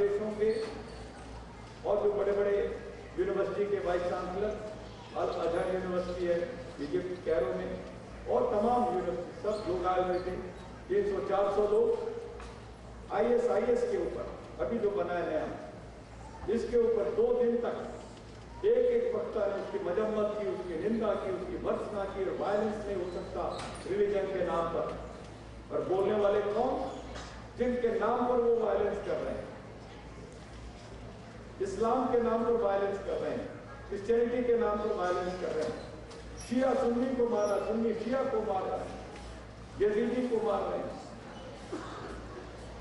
देशों के और जो बड़े बड़े यूनिवर्सिटी के vice chancellor Al Azhar university है इजिप्ट कैरो में, और तमाम यूनिवर्सिटी सब लोग आए हुए थे, तीन सौ, चार सौ लोग आई एस आई एस के ऊपर, अभी जो बनाया नया इसके ऊपर दो दिन तक एक एक वक्ता ने उसकी मजम्मत की, उसकी निंदा की, उसकी भर्सना की, और वायलेंस नहीं हो सकता रिलीजन के नाम पर। और बोलने वाले कौन? जिनके नाम पर वो वायलेंस कर रहे हैं। इस्लाम के नाम पर वायलेंस कर रहे हैं। क्रिश्चियनिटी के नाम पर वायलेंस कर रहे हैं। शिया सुन्नी को मारा, सुन्नी शिया को मारा। यजीदी को मार रहे हैं।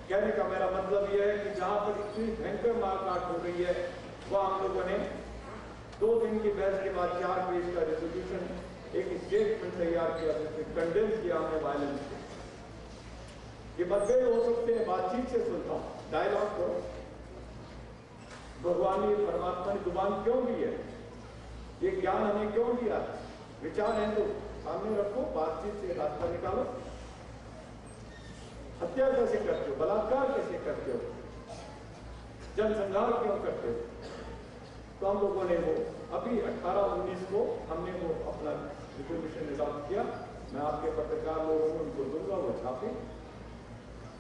कहने का मेरा मतलब यह है कि जहाँ पर इतनी भयंकर मारकाट हो गई है, वह हम लोगों ने दो दिन की बहस के बाद चार पेज का रेजोल्यूशन एक स्टेटमेंट तैयार किया, जिसमें कंडेम किया हमने वायलेंस को। ये मतभेद हो सकते हैं, बातचीत से सुनता डायलॉग करो। भगवान ने परमात्मा ने ज़ुबान क्यों दी है? ये ज्ञान हमें क्यों दिया? विचार है तो सामने रखो, बातचीत से रास्ता निकालो। हत्या कैसे करते हो? बलात्कार कैसे करते हो? जनसंघार क्यों करते हो? तो हम लोगों ने वो अभी 18 19 को हमने वो अपना रिजोल्यूशन अडॉप्ट किया मैं आपके पत्रकार लोगों को उनको दूँगा, वो छापे।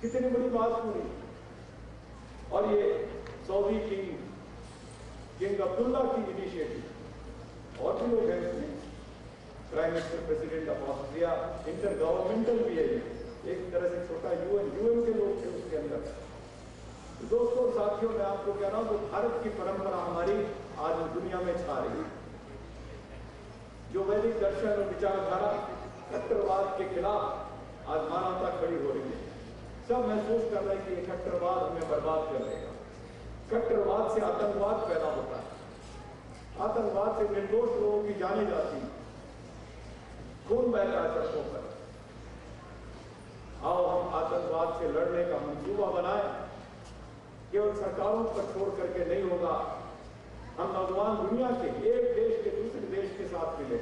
कितनी बड़ी बात पूरी और ये सऊदी किंग किंग अब्दुल्ला की इनिशिएटिव और भी लोग हैं इसमें। Prime minister president of Austria inter governmental भी है एक तरह से छोटा यूएन यूएन के लोग थे उसके अंदर। तो दोस्तों और साथियों, मैं आपको कह रहा हूँ भारत की परंपरा हमारी आज दुनिया में छा रही है, जो वैदिक दर्शन और विचारधारा कट्टरवाद के खिलाफ आज मानवता खड़ी हो रही है। सब महसूस कर रहे हैं कि कट्टरवाद हमें बर्बाद कर देगा कट्टरवाद से आतंकवाद पैदा होता है। आतंकवाद से निर्दोष लोगों की जाने जाती है। खून बहता है सड़कों पर? आओ, हम आतंकवाद से लड़ने का मंसूबा बनाए। केवल सरकारों पर छोड़ करके नहीं होगा। हम नौजवान दुनिया के एक देश के दूसरे देश के साथ मिले।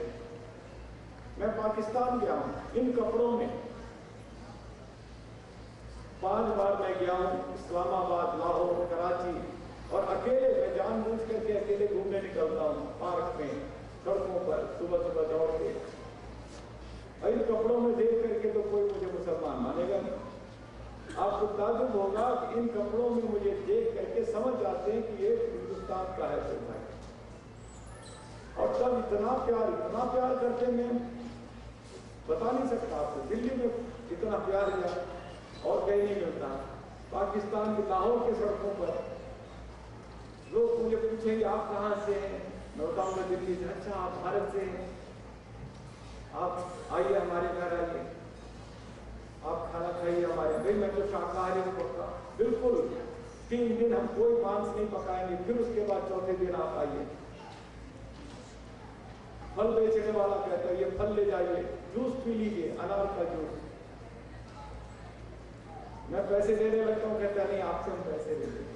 मैं पाकिस्तान गया हूँ, इन कपड़ों में। पाँच बार मैं गया हूँ, इस्लामाबाद, लाहौर, कराची। और अकेले मैं जानबूझ करके अकेले घूमने निकलता हूँ पार्क में, सड़कों पर, सुबह सुबह दौड़ के। इन कपड़ों में देख करके तो कोई मुझे मुसलमान मानेगा नहीं। आपको ताजुब होगा कि इन कपड़ों में मुझे देख करके समझ जाते हैं कि ये हिंदुस्तान का है तो भाई और तब इतना प्यार इतना प्यार करते मैं बता नहीं सकता आपको, दिल्ली में इतना प्यार लिया और कहीं नहीं मिलता। पाकिस्तान के लाहौर के सड़कों पर लोग मुझे पूछेंगे, आप कहाँ से हैं? मैं बताऊँगा दिल्ली से अच्छा आप भारत से हैं? आप आइए हमारे घर आइए। आप खाना खाइए हमारे भाई, मैं तो शाकाहारी हूँ बिल्कुल। तीन दिन हम कोई मांस नहीं पकाएँगे, फिर उसके बाद चौथे दिन आप आइए। फल बेचने वाला कहता है, ये फल ले जाइए, जूस पी लीजिए, अनार का जूस। मैं पैसे देने लगता हूँ, कहता नहीं, आपसे हम पैसे ले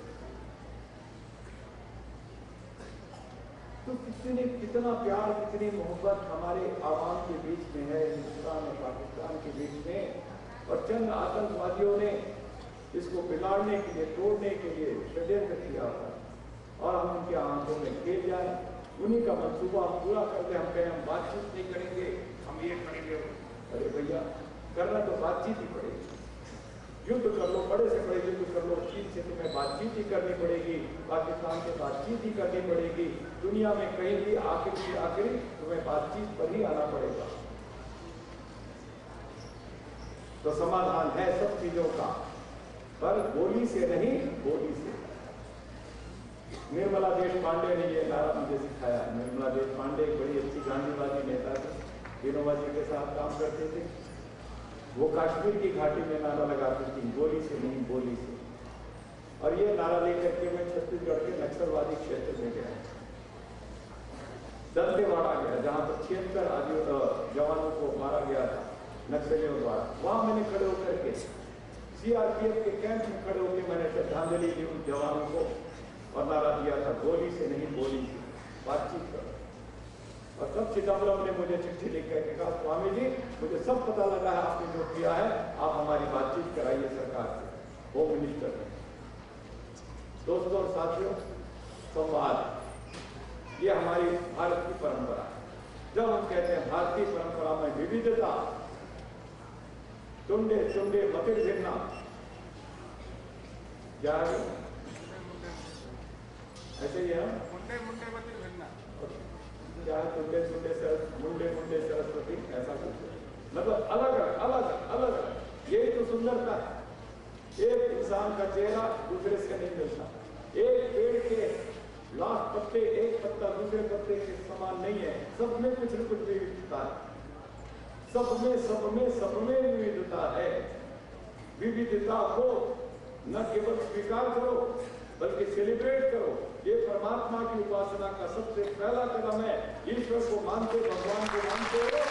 तो कितने प्यार, कितनी मोहब्बत हमारे आवाम के बीच में है, हिंदुस्तान और पाकिस्तान के बीच में। और चंद आतंकवादियों ने इसको बिगाड़ने के लिए, तोड़ने के लिए षड्यंत्र किया था। और हम उनके आँखों में खेल जाए। उन्हीं का हम पूरा कर दे हम कहें, हम बातचीत नहीं करेंगे, हम ये करेंगे अरे भैया, करना तो बातचीत ही पड़ेगी। युद्ध कर लो, बड़े से बड़े युद्ध कर लो। चीन से तुम्हें बातचीत ही करनी पड़ेगी। पाकिस्तान से बातचीत ही करनी पड़ेगी। दुनिया में कहीं भी आखिरी आखिरी तुम्हें बातचीत पर ही आना पड़ेगा। तो समाधान है सब चीज़ों का। पर गोली से नहीं गोली से। निर्मला देश पांडे ने यह नारा मुझे सिखाया। निर्मला देश पांडे एक बड़ी अच्छी गांधीवादी नेता थे। विनोबा जी के साथ काम करते थे। वो कश्मीर की घाटी में नारा लगाती थी गोली से नहीं, बोली से। और ये नारा लेकर के मैं छत्तीसगढ़ के नक्सलवादी क्षेत्र में गया। दंतेवाड़ा गया, जहाँ पर छिहत्तर जवानों को मारा गया था, नक्सलियों द्वारा। वहाँ मैंने खड़े होकर के सीआरपीएफ के कैंप में खड़े होकर मैंने श्रद्धांजलि दी उन जवानों को, और नारा दिया था गोली से नहीं बोली से बातचीत करो। और तब चिदम्बरम ने मुझे चिट्ठी लिख करके कहा, स्वामी जी, मुझे सब पता लगा है, आपने जो किया है, आप हमारी बातचीत कराइए सरकार से होम मिनिस्टर दोस्तों और साथियों, संवाद। ये हमारी भारत की परंपरा है। जब हम कहते हैं भारतीय परंपरा में विविधता टुंडे टुंडे मतिर भिन्ना। क्या है? ऐसे ही है? मुंडे मुंडे मतिर भिन्ना। क्या है? टुंडे टुंडे सरस मुंडे मुंडे सरस्वती ऐसा कुछ मतलब अलग अलग अलग अलग अलग यही तो सुंदरता है। एक इंसान का चेहरा दूसरे से नहीं मिलता। एक पेड़ के लाख पत्ते, एक पत्ता, दूसरे पत्ते के समान नहीं है। सब में कुछ न कुछ विविधता है। सब में सब में सब में विविधता है। विविधता को न केवल स्वीकार करो, बल्कि सेलिब्रेट करो। ये परमात्मा की उपासना का सबसे पहला कदम है। ईश्वर को मानते, भगवान को मानते हो।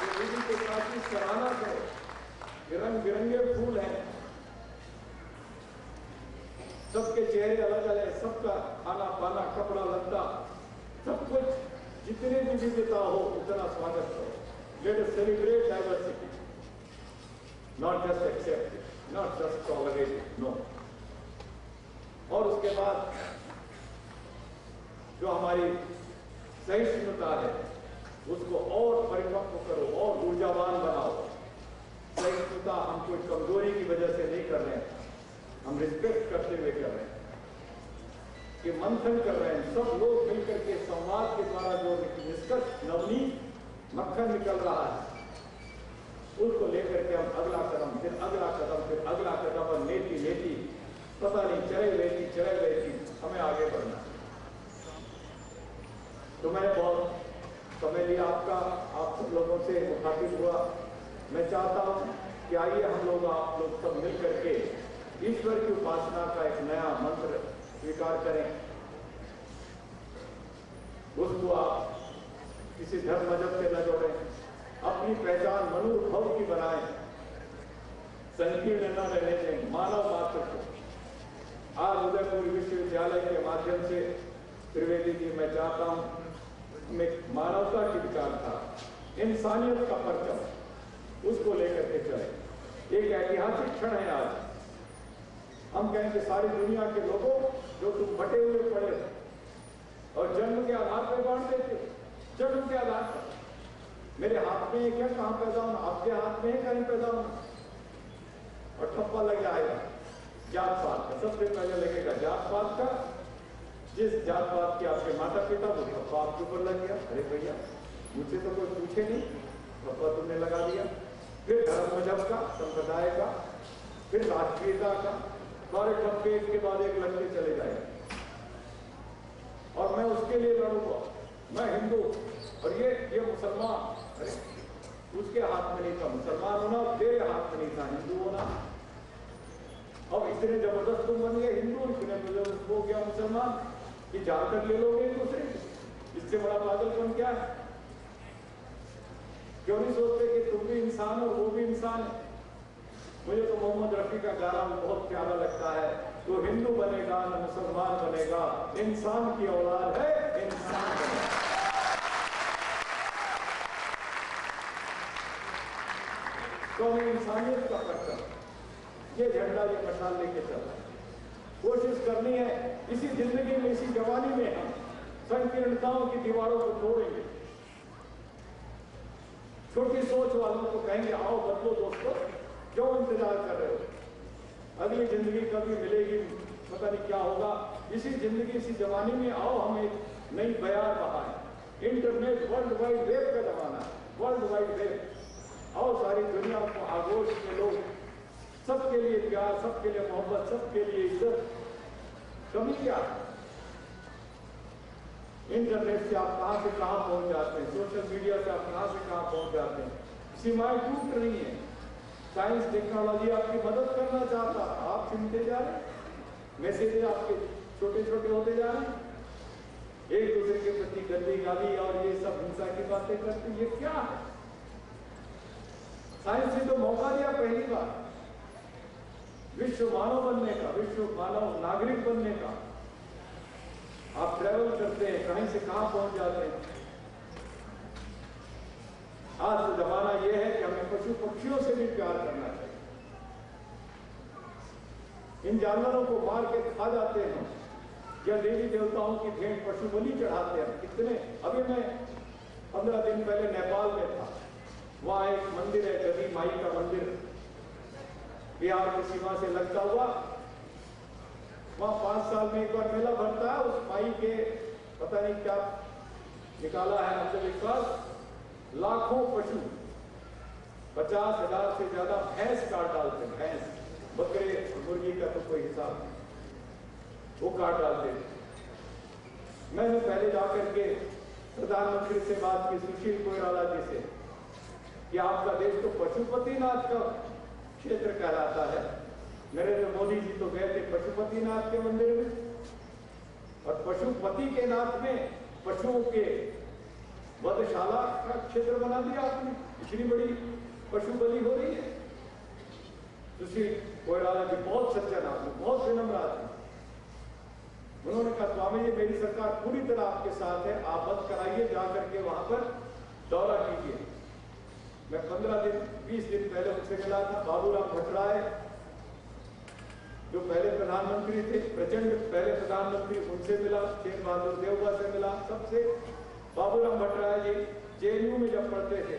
तो की सराहना करो। रंग बिरंगे फूल हैं। सबके चेहरे अलग अलग सबका खाना पाना, कपड़ा लत्ता, सब कुछ जितनी भी विविधता हो, उतना स्वागत करो। Let celebrate diversity not just accept not just tolerate no और उसके बाद जो हमारी सहिष्णुता है, उसको और परिपक्व करो, और ऊर्जावान बनाओ। सहिष्णुता हम कोई कमज़ोरी की वजह से नहीं कर रहे हैं। हम रिस्पेक्ट करते हुए कर रहे हैं कि मंथन कर रहे हैं, सब लोग मिलकर के संवाद के द्वारा जो निष्कर्ष, नवनीत मक्खन निकल रहा है उसको लेकर के हम अगला कदम, फिर अगला कदम, फिर अगला कदम, और लेती लेती, पता नहीं चले लेती चले लेती, हमें आगे बढ़ना तो मैं बहुत समय लिया आपका, आप सब लोगों से मुखातिब हुआ। मैं चाहता हूँ कि आइए हम लोग, आप लोग सब मिल करके ईश्वर की उपासना का एक नया मंत्र स्वीकार करें। उसको आप किसी धर्म मज़हब से न जोड़ें। अपनी पहचान मनोभव की बनाएँ। संकीर्ण न रहने दें। मानव मात्र को। आज उदयपुर विश्वविद्यालय के माध्यम से त्रिवेदी जी, मैं चाहता हूँ में मानवता की विचार था। इंसानियत का परचम, उसको लेकर के चले। एक ऐतिहासिक क्षण है आज। हम कहेंगे, सारी दुनिया के लोगों जो तुम बटे हुए पड़े हो, और जन्म के आधार पर बांट देते जन्म के आधार पर। मेरे हाथ में है क्या कहाँ पैदा होना? आपके हाथ में है कहीं पैदा होना? और ठप्पा लग जाएगा। जात पात का, सबसे पहले लगेगा जात पात का। जिस जात पात के आपके माता पिता वो ठप्पा आपके ऊपर लग गया। अरे भैया, मुझसे तो कोई पूछे नहीं। ठप्पा तुमने लगा दिया। फिर धर्म मज़हब का, संप्रदाय का, फिर राष्ट्रीयता का सारे ठप्पे एक के बाद एक लगते चले जाएँगे। और मैं उसके लिए लड़ूँगा। मैं हिंदू और ये ये मुसलमान। उसके हाथ में नहीं था मुसलमान होना तेरे हाथ में नहीं था हिंदू होना। अब इतने ज़बरदस्त तुम बन गए हिंदू, इतने ज़बरदस्त हो गया मुसलमान, कि जाकर ले लोगे एक दूसरे। इससे बड़ा पागलपन क्या है? क्यों नहीं सोचते कि तुम भी इंसान हो, वो भी इंसान है? मुझे तो मोहम्मद रफी का गाना भी बहुत प्यारा लगता है। तो हिंदू बनेगा, न मुसलमान बनेगा, इंसान की औलाद है, इंसान तो हमें इंसानियत का परचम ये झंडा, ये मशाल लेके है। कोशिश करनी है, इसी ज़िंदगी में, इसी जवानी में हम संकीर्णताओं की दीवारों को तोड़ेंगे। छोटी सोच वालों को कहेंगे, आओ बदलो दोस्तों क्यों इंतज़ार कर रहे हो? अगली ज़िंदगी कभी मिलेगी पता नहीं क्या होगा। इसी ज़िंदगी, इसी जवानी में आओ, हम एक नई बयार बहाएँ। इंटरनेट वर्ल्ड वाइड वेब का जमाना वर्ल्ड वाइड वेब आओ सारी दुनिया को आगोश में लोग। सबके लिए प्यार, सबके लिए मोहब्बत, सबके लिए इज़्ज़त। कमी क्या? इंटरनेट से आप कहाँ से कहाँ पहुँच जाते हैं? सोशल मीडिया से आप कहाँ से कहाँ पहुँच जाते हैं? सीमाएँ टूट रही हैं। साइंस टेक्नोलॉजी आपकी मदद करना चाहता, आप सुनते जा रहे मैसेज आपके छोटे छोटे होते जा रहे एक दूसरे के प्रति गंदी गाली और ये सब हिंसा की बातें करते ये क्या है? साइंस ने तो मौका दिया पहली बार। विश्व मानव बनने का, विश्व मानव नागरिक बनने का। आप ट्रेवल करते हैं, कहीं से कहाँ पहुँच जाते हैं? आज का जमाना यह है कि हमें पशु पक्षियों से भी प्यार करना चाहिए। इन जानवरों को मार के खा जाते हैं। या देवी देवताओं की भेंट पशु बलि चढ़ाते हैं। कितने? अभी मैं पंद्रह दिन पहले नेपाल में था। वहाँ एक मंदिर है गदी माई का मंदिर। बिहार की सीमा से लगता हुआ। वहाँ पाँच साल में एक बार मेला भरता है। उस माई के पता नहीं क्या निकाला है अंधविश्वास लाखों पशु पचास हज़ार से ज़्यादा भैंस काट डालते हैं। भैंस, बकरे, मुर्गी का तो कोई हिसाब नहीं। वो काट डालते मैंने पहले जाकर के प्रधानमंत्री से बात की, सुशील कोयराला जी से, कि आपका देश तो पशुपतिनाथ का क्षेत्र कहलाता है। नरेंद्र मोदी जी तो गए थे पशुपतिनाथ के मंदिर में। और पशुपति के नाथ में पशुओं के वधशाला का क्षेत्र बना दिया आपने। इतनी बड़ी पशु बलि हो रही है। सुशील कोयराला जी बहुत सज्जन आदमी बहुत विनम्र आदमी। उन्होंने कहा, स्वामी जी, मेरी सरकार पूरी तरह आपके साथ है, आप मत कराइए, जाकर के वहाँ पर दौरा कीजिए। मैं पंद्रह दिन, बीस दिन पहले उनसे मिला था, बाबूराम भट्टराय, जो पहले प्रधानमंत्री थे, प्रचंड पहले प्रधानमंत्री उनसे मिला शेख बहादुर देवबा से मिला, सबसे बाबूराम भट्टराय जी जेएनयू में जब पढ़ते थे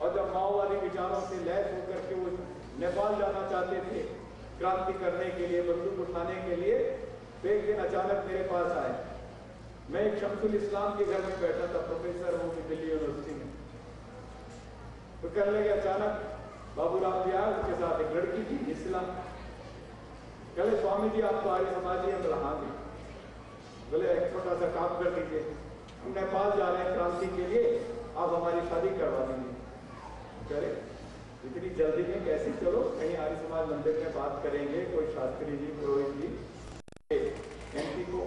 और जब माओवादी विचारों से लैस होकर के वो नेपाल जाना चाहते थे क्रांति करने के लिए, बंदूक उठाने के लिए तो एक दिन अचानक मेरे पास आए। मैं एक शमसुल इस्लाम के घर में बैठा था, प्रोफेसर हूँ दिल्ली यूनिवर्सिटी में। तो कहने लगे, अचानक बाबूराम जी आए उसके साथ एक लड़की थी, इस्लाम। कहले स्वामी जी, आप तो आर्य समाजी हम रहा बोले, एक छोटा सा काम कर दीजिए। हम नेपाल जा रहे हैं क्रांति के लिए, आप हमारी शादी करवा दीजिए करे इतनी जल्दी में कैसे चलो? कहीं आर्य समाज मंदिर में बात करेंगे, कोई शास्त्री जी, पुरोहित जी। एमपी को,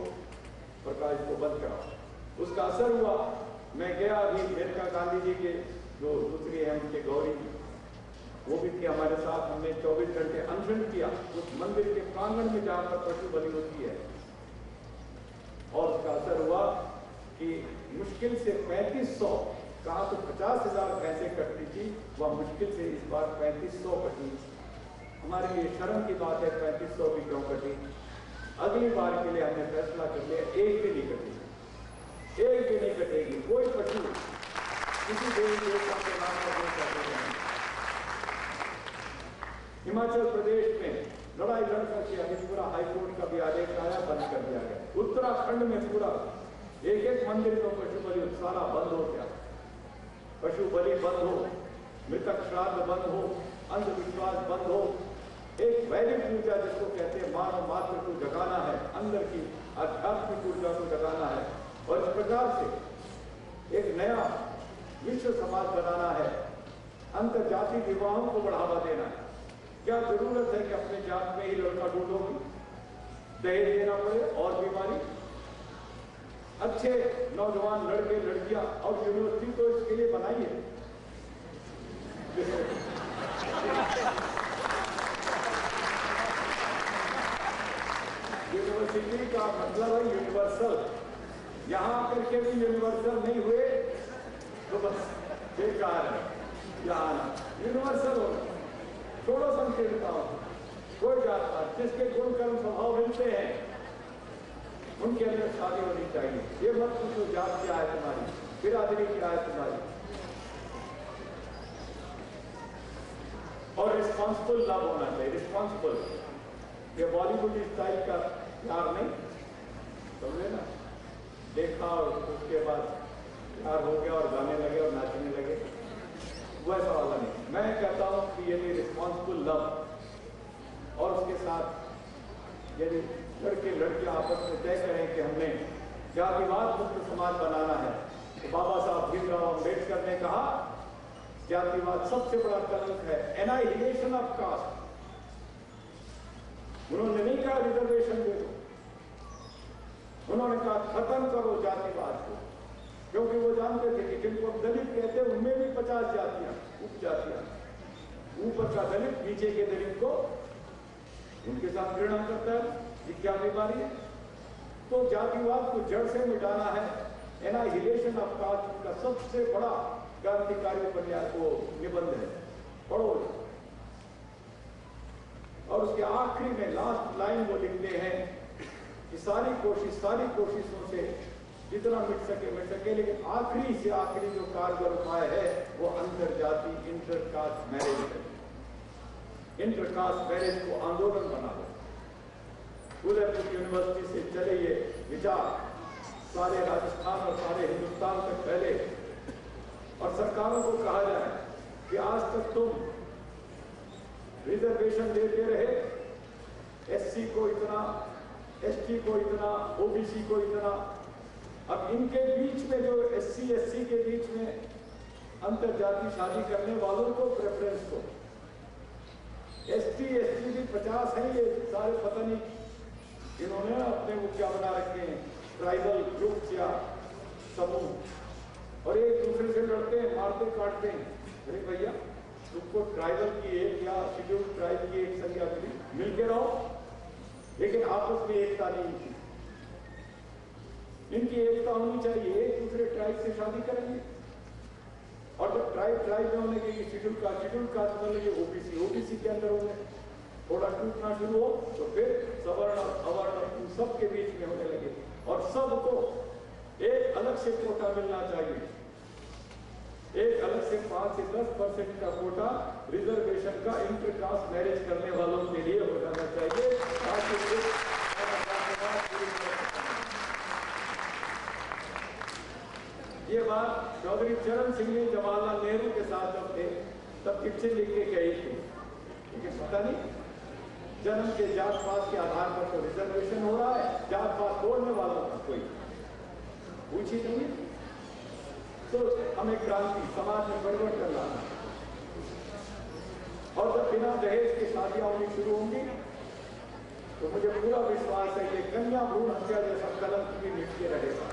प्रकाश को बंद कराओ। उसका असर हुआ, मैं गया अभी मेनका गांधी जी के, जो दूसरी है उनके गौरी जी। वो भी थी हमारे साथ, हमने 24 घंटे अनशन किया। उस मंदिर के प्रांगण में जहाँ पर पशु बलि होती है। और उसका असर हुआ कि मुश्किल से 3500 कहा तो पचास हज़ार पैसे कटती थी, वह मुश्किल से इस बार 3500 कटी। हमारे लिए शर्म की बात है 3500 भी क्यों कटी? अगली बार के लिए हमने फैसला कर लिया, एक भी नहीं कटेगी। एक भी नहीं कटेगी, कोई पशु किसी हिमाचल प्रदेश में लड़ाई लड़ करके अभी पूरा हाईकोर्ट का भी आदेश आया, बंद कर दिया गया। उत्तराखंड में पूरा एक एक मंदिर में पशु बलि, सारा बंद हो गया। पशु बलि बंद हो, मृतक श्राद्ध बंद हो, अंधविश्वास बंद हो। एक वैदिक पूजा जिसको कहते हैं, मानव मात्र को जगाना है, अंदर की आध्यात्मिक ऊर्जा को जगाना है। और इस प्रकार से एक नया विश्व समाज बनाना है। अंतर जाति विवाहों को बढ़ावा देना है। क्या ज़रूरत है कि अपने जात में ही लड़का ढूंढोगे दहेज देना पड़े और बीमारी? अच्छे नौजवान, लड़के, लड़कियाँ, और यूनिवर्सिटी तो इसके लिए बनाई है यूनिवर्सिटी का मतलब है यूनिवर्सल यहाँ आकर के भी यूनिवर्सल नहीं हुए तो बस बेकार है। यहाँ यूनिवर्सल होना छोड़ो संकीर्णताओं कोई जात जिसके गुण कर्म स्वभाव मिलते हैं उनके अंदर शादी होनी चाहिए। ये मत पूछो, जात क्या है तुम्हारी बिरादरी क्या है तुम्हारी। और रिस्पॉन्सिबल लव होना चाहिए रिस्पॉन्सिबल ये बॉलीवुड स्टाइल का प्यार नहीं, समझे ना? देखा और उसके बाद प्यार हो गया और गाने लगे और नाचने लगे। वैसा वाला नहीं। मैं कहता हूँ कि यदि रिस्पॉन्सिबल लव और उसके साथ यदि लड़के लड़कियाँ आपस में तय करें कि हमने जातिवाद मुक्त समाज बनाना है। तो बाबा साहब भीमराव अंबेडकर ने कहा, जातिवाद सबसे बड़ा कलंक है एनाइलेशन ऑफ़ कास्ट उन्होंने नहीं कहा रिजर्वेशन दे दो। उन्होंने कहा खत्म करो जातिवाद को। क्योंकि वो जानते थे कि जिनको दलित कहते हैं, उनमें भी पचास जातियाँ उपजातियाँ ऊपर का दलित, नीचे के दलित को उनके साथ घृणा करता है। ये क्या बीमारी है? तो जातिवाद को जड़ से मिटाना है। एनाहिलेशन ऑफ़ कास्ट का सबसे बड़ा क्रांतिकारी उपन्यास वो निबंध है। पढ़ो। और उसके आखिरी में लास्ट लाइन वो लिखते हैं कि सारी कोशिश, सारी कोशिशों से जितना मिट सके मिट सके, लेकिन आखिरी से आखिरी जो कारगर उपाय है, वो अंतर जाति इंटरकास्ट मैरिज है। इंटर कास्ट मैरिज को आंदोलन बना उदयपुर यूनिवर्सिटी से चले ये विचार। सारे राजस्थान और सारे हिंदुस्तान तक फैले और सरकारों को कहा जाए कि आज तक तुम रिजर्वेशन देते रहे। एससी को इतना एसटी को इतना ओबीसी को इतना। अब इनके बीच में जो एससी एससी के बीच में अंतरजातीय शादी करने वालों को प्रेफरेंस को। एसटी एसटी भी पचास है ये, सारे पता नहीं इन्होंने अपने वो क्या बना रखे हैं ट्राइबल ग्रुप या समूह। और एक दूसरे से लड़ते हैं, मारते, काटते हैं। अरे भैया, तुमको ट्राइबल की एक या शेड्यूल ट्राइब की एक संख्या मिली। मिल के रहो, लेकिन आपस में एकता नहीं थी इनकी एकता होनी चाहिए, एक दूसरे ट्राइब से शादी करेंगे। और जब ट्राइब ट्राइब में होने के शेड्यूल कास्ट शेड्यूल कास्ट लगे ओबीसी ओबीसी के अंदर होंगे। थोड़ा टूटना शुरू हो तो फिर सवर्ण, अवर्ण, इन सब के बीच में होने लगे। और सबको एक अलग से कोटा मिलना चाहिए। एक अलग से पाँच से दस परसेंट का कोटा रिजर्वेशन का इंटरकास्ट मैरिज करने वालों के लिए हो जाना चाहिए। ये बात चौधरी चरण सिंह ने जवाहरलाल नेहरू के साथ जब थे तब चिट्ठी लिख के कही थी? पता नहीं जन्म के जात पात के आधार पर तो रिजर्वेशन हो रहा है जात पात तोड़ने वालों का कोई। पूछी नहीं तो हमें क्रांति, समाज में परिवर्तन लाना और जब बिना दहेज की शादियाँ होनी शुरू होंगी तो मुझे पूरा विश्वास है कि कन्या भ्रूण हत्या जैसा कलंक भी के रहेगा।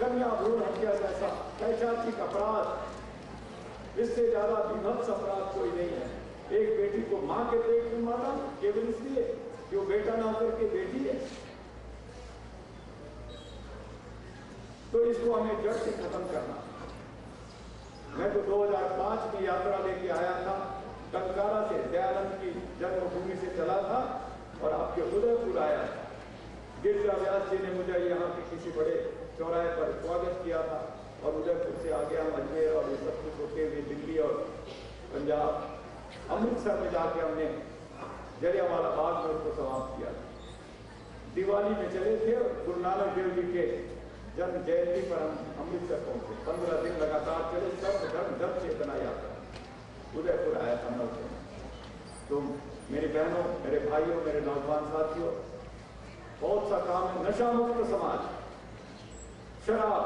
कन्या भ्रूण हत्या जैसा पैशाचिक अपराध, इससे ज़्यादा विभत्स अपराध कोई नहीं है। एक बेटी को माँ के पेट में मारा केवल इसलिए कि वो बेटा ना करके बेटी है। तो इसको हमें जड़ से खत्म करना। मैं तो 2005 की यात्रा लेके आया था टंकारा से, दयानंद की जन्मभूमि से चला था और आपके उदयपुर आया था। गिरजा व्यास जी ने मुझे यहाँ के किसी बड़े चौराहे पर स्वागत किया था और उदयपुर से आगे हम अजमेर और ये सब कुछ होते हुए दिल्ली और पंजाब अमृतसर में जाके हमने जलियावाला बाग में उसको समाप्त किया दिवाली में चले थे और गुरु नानक देव जी के जन्म जयंती पर हम अमृतसर पहुँचे। पंद्रह दिन लगातार चले, सब धर्म धर्म चेतना यात्रा। उदयपुर आया था मैं तो मेरी बहनों, मेरे भाइयों, मेरे नौजवान साथियों, बहुत सा काम है। नशा मुक्त समाज। शराब।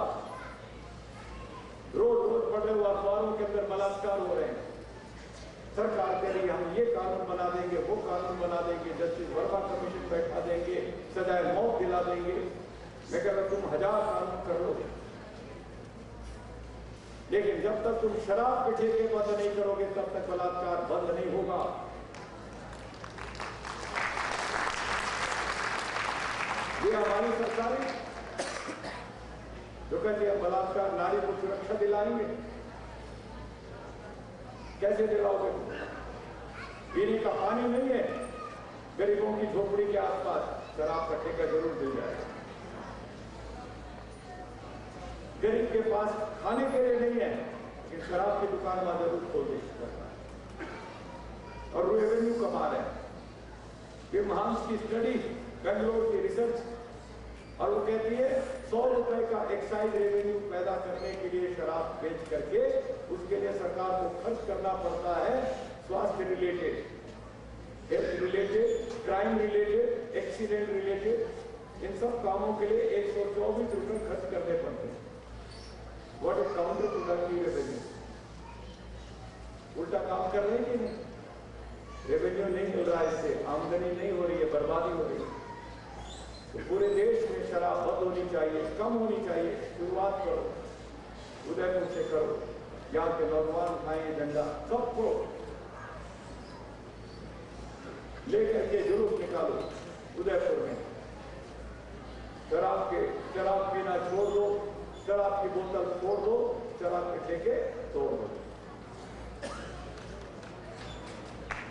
रोज रोज पढ़े हुए अखबारों के अंदर बलात्कार हो रहे हैं। सरकार कह रही है हम ये कानून बना देंगे, वो कानून बना देंगे, जस्टिस वर्मा कमीशन बैठा देंगे, सजाए मौत दिला देंगे। मैं कह रहा तुम हज़ार कानून कर लो लेकिन जब तक तुम शराब के ठेके बंद नहीं करोगे, तब तक बलात्कार बंद नहीं होगा। ये हमारी सरकार जो कहती है, बलात्कार नारी को सुरक्षा दिलाएँगे। कैसे दिलाओगे पीने का पानी नहीं है। गरीबों की झोपड़ी के आसपास शराब का ठेका ज़रूर मिल जाएगा। गरीब के पास खाने के लिए नहीं है, लेकिन शराब की दुकान वहाँ ज़रूर खोल दे। है और रेवेन्यू कमा रहे हैं। ये महांस की स्टडी बेंगलोर की रिसर्च और वो कहती है, सौ रुपए का एक्साइज रेवेन्यू पैदा करने के लिए शराब बेच करके उसके लिए सरकार को खर्च करना पड़ता है स्वास्थ्य related health related crime related accident related इन सब कामों के लिए एक सौ चौबीस रुपए खर्च करने पड़ते हैं। What is counter productive revenue उल्टा काम कर रहे हैं कि नहीं? रेवेन्यू नहीं मिल रहा है इससे, आमदनी नहीं हो रही है, बर्बादी हो रही है। तो पूरे देश में शराब बंद होनी चाहिए, कम होनी चाहिए, शुरुआत करो। उदयपुर से करो। यहाँ के नौजवान खाए झंडा सबको लेकर के जुलूस निकालो उदयपुर में। शराब के, शराब पीना छोड़ दो, शराब की बोतल छोड़ दो, शराब के ठेके तोड़ दो।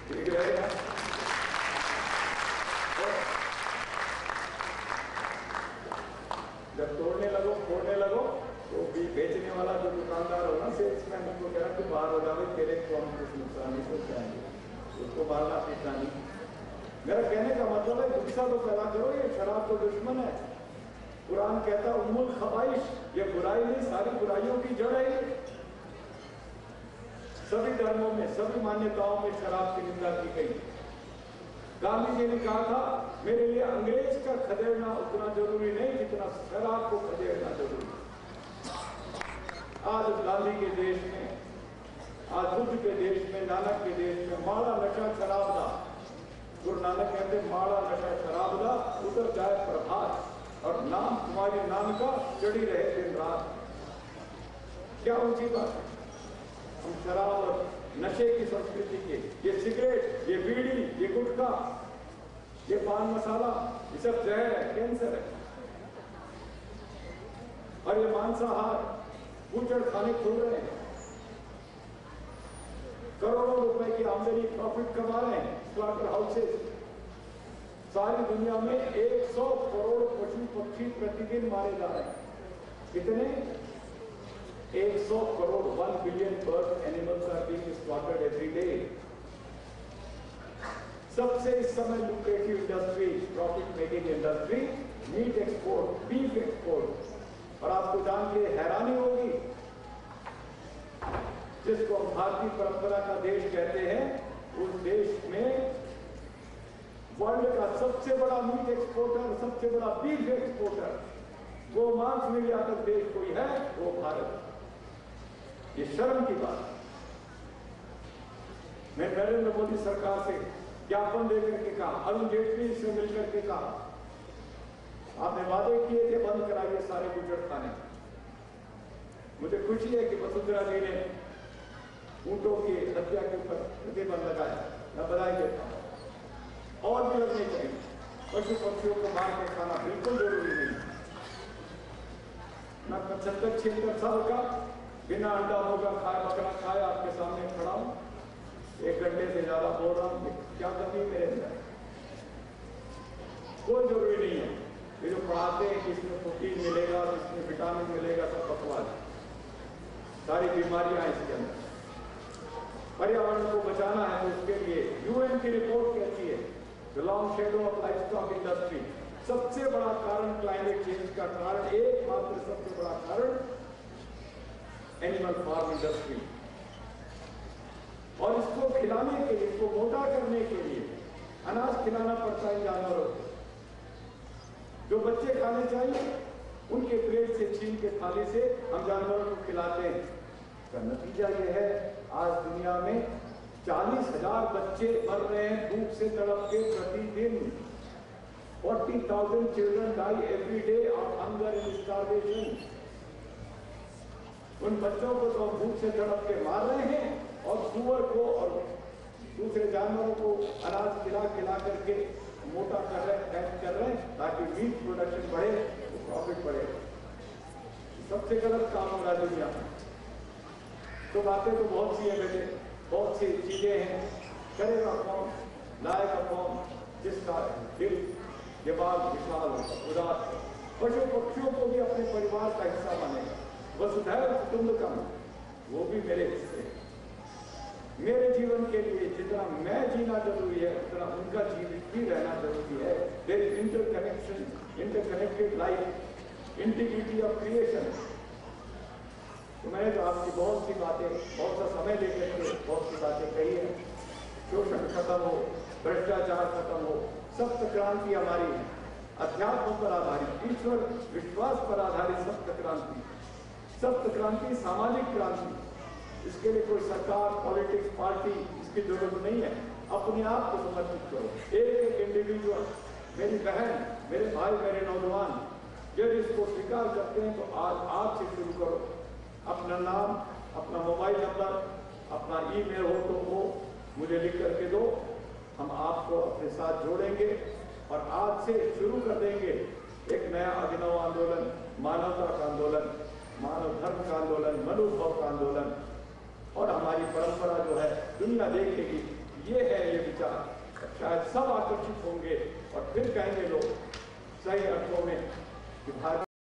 ठीक रहेगा जब तोड़ने लगो फोड़ने लगो तो भी बेचने वाला जो दुकानदार हो ना सेल्समैन उसको कह रहा कि बाहर हो जाओ तेरे को हम कुछ नुकसान नहीं पहुंचाएँगे उसको मारना पीटना नहीं मेरा कहने का मतलब है, गुस्सा तो पैदा करो, ये शराब तो दुश्मन है। कुरान कहता उम्मुल खबाइश ये बुराई नहीं, सारी बुराइयों की जड़ है सभी धर्मों में, सभी मान्यताओं में शराब की निंदा की गई। गांधी जी ने कहा था, मेरे लिए अंग्रेज़ का खदेड़ना उतना ज़रूरी नहीं जितना शराब को खदेड़ना ज़रूरी आज गांधी के देश में, आज बुद्ध के देश में, नानक के देश में माड़ा नशा शराब दा गुरु नानक कहते, माड़ा नशा शराब दा उतर जाए प्रभात, और नाम तुम्हारे नाम का चढ़ी रहे दिन रात। क्या ऊँची बात हम शराब और नशे की संस्कृति के, ये सिगरेट, ये बीड़ी, ये गुटखा, ये पान मसाला, ये सब जहर है, कैंसर है। और ये मांसाहार बूचड़ खाने खुल रहे हैं। करोड़ों रुपए की आमदनी प्रॉफिट कमा रहे हैं स्लॉटर हाउसेस सारी दुनिया में 100 करोड़ पशु पक्षी प्रतिदिन मारे जा रहे हैं। कितने? 100 crore 1 billion bird animals are being slaughtered every day सबसे इस समय lucrative industry profit making industry meat export beef export और आपको जान के हैरानी होगी जिसको हम भारतीय परंपरा का देश कहते हैं, उस देश में वर्ल्ड का सबसे बड़ा मीट एक्सपोर्टर सबसे बड़ा बीफ एक्सपोर्टर वो मांस निर्यातक देश कोई है, वो भारत। ये शर्म की बात मैं नरेंद्र मोदी सरकार से ज्ञापन देकर के कहा, अरुण जेटली से मिलकर के कहा आपने वादे किए थे, बंद कराइए सारे गुजर खाने। मुझे खुशी है कि वसुंधरा जी ने ऊंटों की हत्या के ऊपर प्रतिबंध लगाया। मैं बधाई देता और भी लगने चाहिए। पशु पक्षियों को मार के खाना बिल्कुल ज़रूरी नहीं। मैं पचहत्तर छिहत्तर साल का बिना अंडा होगा खाए बकरा खाए आपके सामने खड़ा हूँ। एक घंटे से ज़्यादा बोल रहा हूँ क्या कमी मेरे अंदर कोई ज़रूरी नहीं है। ये जो पढ़ाते हैं कि इसमें प्रोटीन मिलेगा इसमें विटामिन मिलेगा सब है। सारी बीमारियाँ इसके अंदर। पर्यावरण को बचाना है उसके लिए। यूएन की रिपोर्ट कहती है the long shadow of life stock industry सबसे बड़ा कारण क्लाइमेट चेंज का कारण, एकमात्र सबसे बड़ा कारण एनिमल फार्म इंडस्ट्री और इसको खिलाने के लिए, इसको मोटा करने के लिए, अनाज खिलाना पड़ता है जानवरों को। जो बच्चे खाने चाहिए उनके पेट से छीन के थाली से हम जानवरों को खिलाते हैं। का नतीजा यह है आज दुनिया में चालीस हज़ार बच्चे मर रहे हैं भूख से तड़प के प्रतिदिन 40,000 children die every day of hunger and starvation. उन बच्चों को तो भूख से तड़प के मार रहे हैं और सुअर को और दूसरे जानवरों को अनाज खिला खिला करके मोटा कर रहे हैं। कर रहे ताकि मीट प्रोडक्शन बढ़े तो प्रॉफिट बढ़े। सबसे गलत काम हो रहा है दुनिया। में तो बातें तो बहुत सी है बेटे बहुत सी चीज़ें हैं। करेगा कौन लाएगा कौन जिसका दिल, दिमाग विशाल उदार हो। पशु पक्षियों को भी अपने परिवार का हिस्सा मानेगा वसुधैव कुटुंबकम वो भी मेरे हिस्से। मेरे जीवन के लिए जितना मैं जीना ज़रूरी है, उतना उनका जीवित भी रहना ज़रूरी है। There interconnection interconnected life integrity of creation तो मैंने तो आपकी बहुत सी बातें, बहुत सा समय लेकर के बहुत सी बातें कही है। शोषण खत्म हो, भ्रष्टाचार खत्म हो, सप्त क्रांति हमारी, अध्यात्म पर आधारित, ईश्वर, विश्वास पर आधारित सप्त क्रांति। सप्त क्रांति, सामाजिक क्रांति। इसके लिए कोई सरकार पॉलिटिक्स पार्टी इसकी ज़रूरत नहीं है। अपने आप को समर्पित करो। एक एक इंडिविजुअल मेरी बहन, मेरे भाई, मेरे नौजवान यदि इसको स्वीकार करते हैं तो आज आज से शुरू करो। अपना नाम, अपना मोबाइल नंबर, अपना ईमेल हो तो वो मुझे लिख करके दो। हम आपको अपने साथ जोड़ेंगे और आज से शुरू कर देंगे एक नया अभिनव आंदोलन, मानवता का आंदोलन, मानव धर्म का आंदोलन, मनुभाव का आंदोलन। और हमारी परंपरा जो है दुनिया देखेगी, ये है ये विचार। शायद सब आकर्षित होंगे और फिर कहेंगे लोग, सही अर्थों में कि भारत